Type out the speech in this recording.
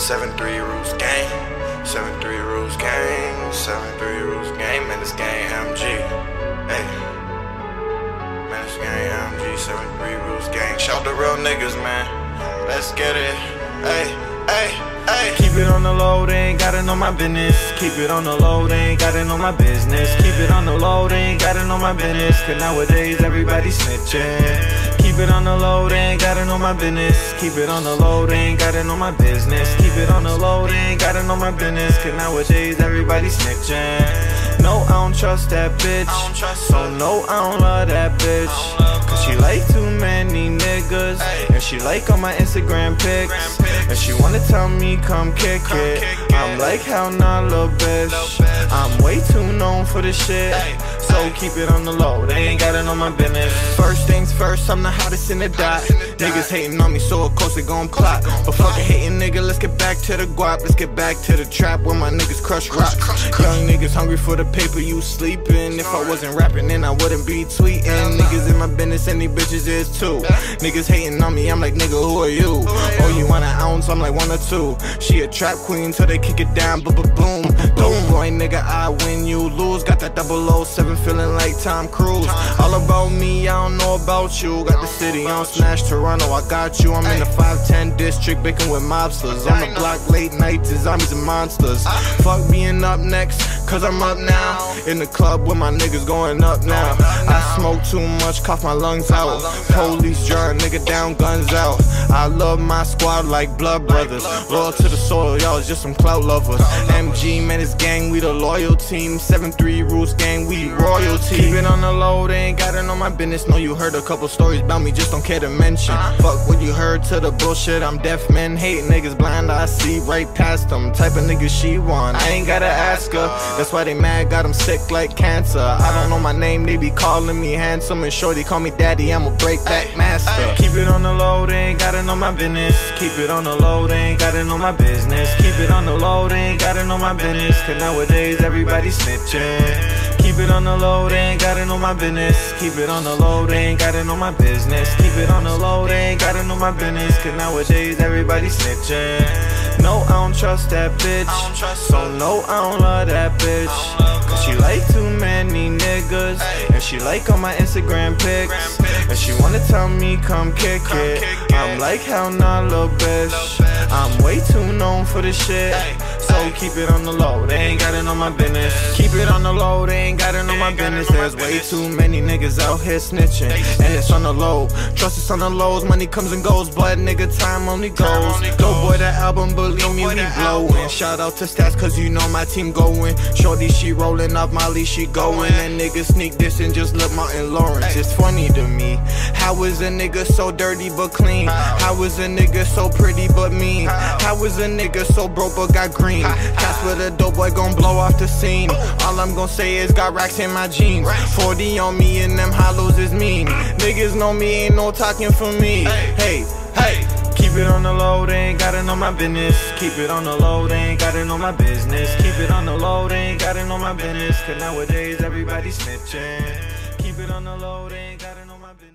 7-3 rules game. 7-3 rules game. 7-3 rules game. Man, this game MG. Hey. Man, this game MG. 7-3 rules gang. Shout the real niggas, man. Let's get it. Hey, hey, hey. Keep it on the low, they ain't gotta know my business. Keep it on the low, they ain't gotta know my business. Keep it on the low, they ain't gotta know my business. Cause nowadays everybody snitching. Keep it on the low, they ain't gotta know my business. Keep it on the low, they ain't gotta know my business. Keep it on the low, they ain't gotta know my business. Cause nowadays everybody snitching. No, I don't trust that bitch. So no, I don't love that bitch. Cause she like too many niggas. And she like all my Instagram pics. And she wanna tell me come kick it. I'm like, hell nah, little bitch. I'm way too known for this shit. So keep it on the low, they ain't got it on my business. First things first, I'm the hottest in the dot. Niggas hating on me, so of course they gon' plot. But fuck a hating nigga, let's get back to the guap. Let's get back to the trap where my niggas crush rocks. Young niggas hungry for the paper, you sleeping. If I wasn't rapping, then I wouldn't be tweeting. Niggas in my business, and these bitches is too. Niggas hating on me, I'm like, nigga, who are you? You want an ounce? I'm like, one or two. She a trap queen, till they kick it down, but boom. Boom, boy, nigga, I win, you lose. Got that 007 feeling like Tom Cruise. All about me, I don't know about you. Got the city on Smash Toronto, I got you. I'm in the 510 district, baking with mobsters. On the block, late nights, zombies and monsters. Fuck being up next, cause I'm up now. In the club with my niggas going up now. I smoke too much, cough my lungs out. Police jar, nigga down, guns out. I love my squad like blood brothers. Loyal to the soil, y'all just some clout lovers. MG, man, it's gang, we the loyal team. 7-3 rules gang, we royalty. Keep it on the low, they ain't got it on my business. Know you heard a couple stories about me, just don't care to mention. Fuck what you heard to the bullshit, I'm deaf men. Hate niggas blind, I see right past them. Type of nigga she want, I ain't gotta ask her. That's why they mad, got them sick like cancer. I don't know my name, they be calling me handsome. And shorty call me daddy, I'm a break back master. Keep it on the low, they ain't gotta know my business. Keep it on the low, they ain't gotta know my business. Keep it on the low, they ain't gotta know my business. Cause nowadays everybody snitching. Keep it on the low, they ain't gotta know my business. Keep it on the low, they ain't gotta know my business. Keep it on the low, they ain't gotta know my business. Cause nowadays everybody snitching. No, I don't trust that bitch. So no, I don't love that bitch. Cause she like too many niggas. And she like all my Instagram pics. And she wanna tell me come kick it. I'm like, hell nah, little bitch. I'm way too known for this shit. So keep it on the low, they ain't gotta know my business. Keep it on the low, they ain't gotta know my business. There's way too many niggas out here snitching. And it's on the low. Trust it's on the lows, money comes and goes, but nigga, time only goes. Go boy, that album, believe me, we blowin'. Shout out to Stats, cause you know my team going. Shorty, she rollin' off Molly, she going. And nigga sneak this and just look Martin Lawrence. It's funny to me. How is a nigga so dirty but clean? How is a nigga so pretty but mean? How is a nigga so broke but got green? Cats with a dope boy gon' blow off the scene. All I'm gon' say is got racks in my jeans. 40 on me and them hollows is mean. Niggas know me, ain't no talking for me. Hey, hey. Keep it on the low, they ain't gotta know my business. Keep it on the low, they ain't gotta know my business. Keep it on the low, they ain't gotta know my business. Cause nowadays everybody snitching. Keep it on the low, they ain't gotta know my business.